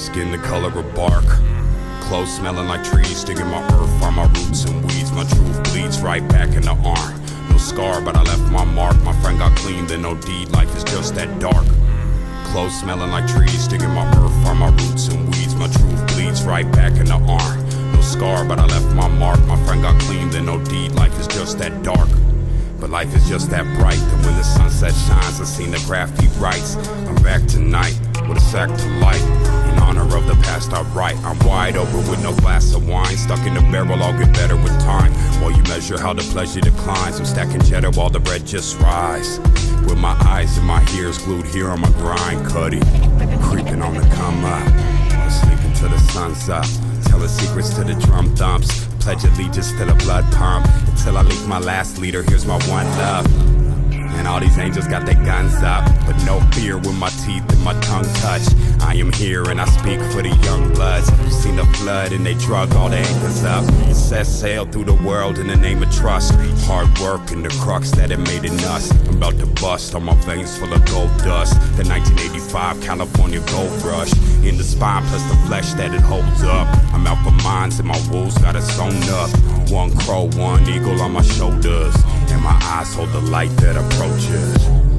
skin the color of bark. Clothes smelling like trees, digging my earth, find my roots and weeds. My truth bleeds right back in the arm. No scar, but I left my mark. My friend got clean, then no deed. Life is just that dark. Clothes smelling like trees, digging my earth, find my roots and weeds. My truth bleeds right back in the arm. No scar, but I left my mark. My friend got clean, then no deed. Life is just that dark. But life is just that bright. And when the sunset shines, I seen the graffiti writes. I'm back tonight with a sack to light. Of the past I write. I'm wide open with no glass of wine. Stuck in the barrel, I'll get better with time. While you measure how the pleasure declines. I'm stacking cheddar while the bread just rise. With my eyes and my ears glued here on my grind, cutty. Creeping on the come up. I'm sleeping till the sun's up. Telling secrets to the drum thumps. Pledge allegiance to the blood pump. Until I leak my last leader, here's my one love. All these angels got their guns up, but no fear when my teeth and my tongue touch. I am here and I speak for the young bloods. You seen the flood and they drug all the anchors up. It set sail through the world in the name of trust. Hard work and the crux that it made in us. I'm about to bust on my veins full of gold dust. The 1985 California gold rush. In the spine plus the flesh that it holds up. I'm out for mines and my wolves got it sewn up. One crow, one eagle on my shoulders. And my eyes hold the light that approaches.